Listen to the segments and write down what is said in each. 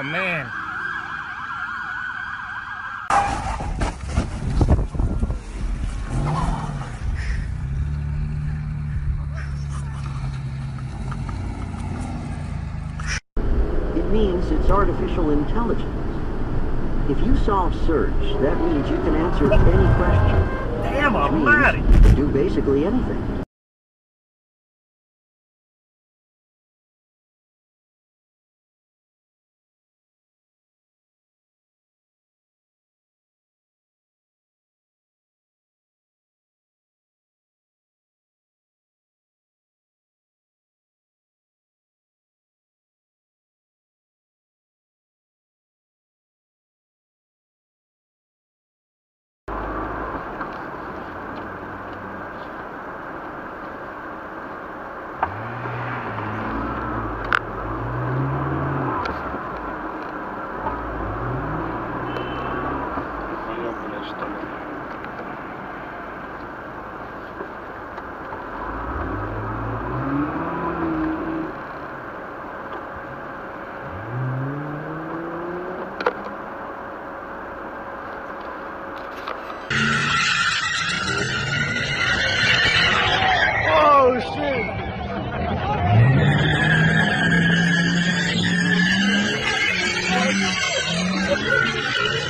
Oh man. It means it's artificial intelligence. If you solve search, that means you can answer any question. Damn, I'm means mad. do basically anything. Oh,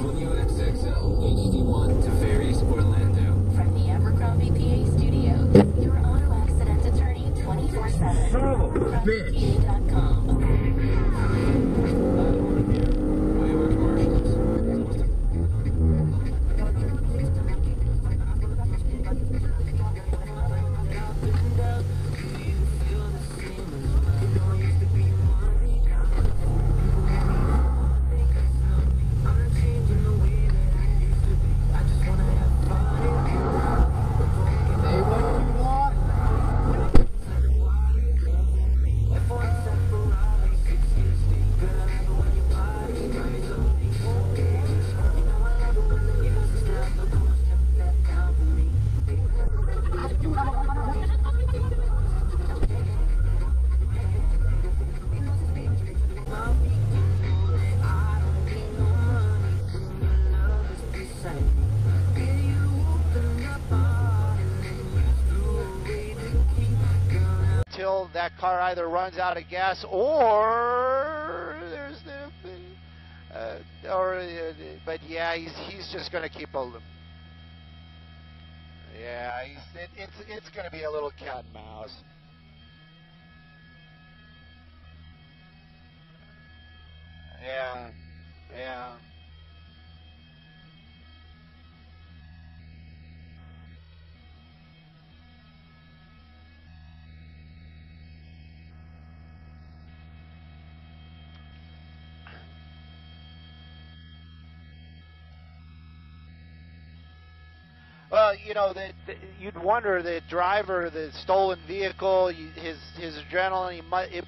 WXXL HD1 to Ferries, Orlando. From the Abercrombie PA Studios, your auto accident attorney 24 7. PA.com. Way Till that car either runs out of gas or there's the, uh, or uh, but yeah, he's he's just going to keep a. Yeah, he's, it, it's it's going to be a little cat and mouse. Yeah, yeah. Well, you know, the, you'd wonder the driver, the stolen vehicle, his his adrenaline, he mu- it,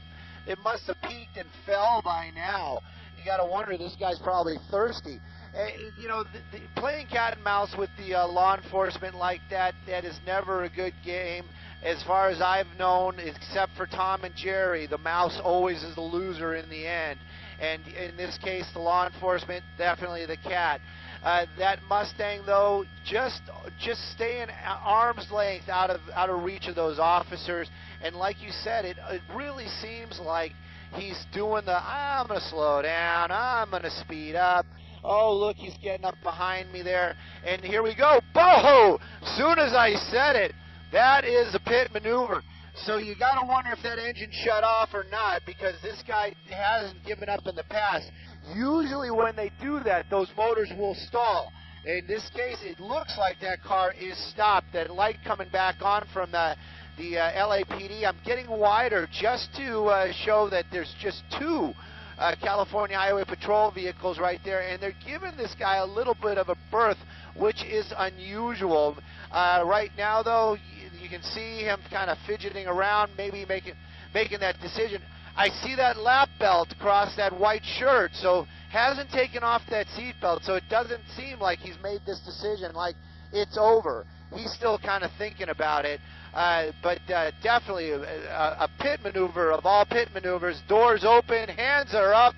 it must have peaked and fell by now. You got to wonder this guy's probably thirsty. Uh, you know, the, the, playing cat and mouse with the uh, law enforcement like that, that is never a good game. As far as I've known, except for Tom and Jerry, the mouse always is the loser in the end. And in this case, the law enforcement, definitely the cat. Uh, that Mustang, though, just just stay in arm's length out of out of reach of those officers. And like you said, it it really seems like he's doing the I'm gonna slow down, I'm gonna speed up. Oh, look, he's getting up behind me there. And here we go. Boho! Soon as I said it, that is a pit maneuver. So you got to wonder if that engine shut off or not because this guy hasn't given up in the past. Usually when they do that, those motors will stall. In this case, it looks like that car is stopped. That light coming back on from the the uh, LAPD. I'm getting wider just to uh, show that there's just two uh, California Highway Patrol vehicles right there, and they're giving this guy a little bit of a berth, which is unusual. Uh, right now, though, you, can see him kind of fidgeting around, maybe making making that decision. I see that lap belt across that white shirt, so hasn't taken off that seat belt, so it doesn't seem like he's made this decision like it's over. He's still kind of thinking about it, uh, but uh, definitely a, a, a pit maneuver of all pit maneuvers. Doors open, hands are up.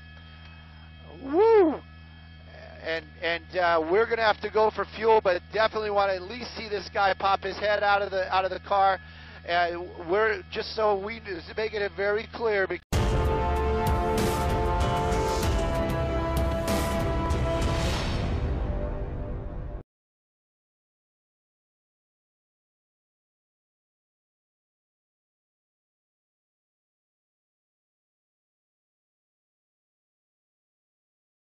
Woo! And and uh, we're gonna have to go for fuel, but definitely want to at least see this guy pop his head out of the out of the car. Uh, we're just so we making it very clear. Because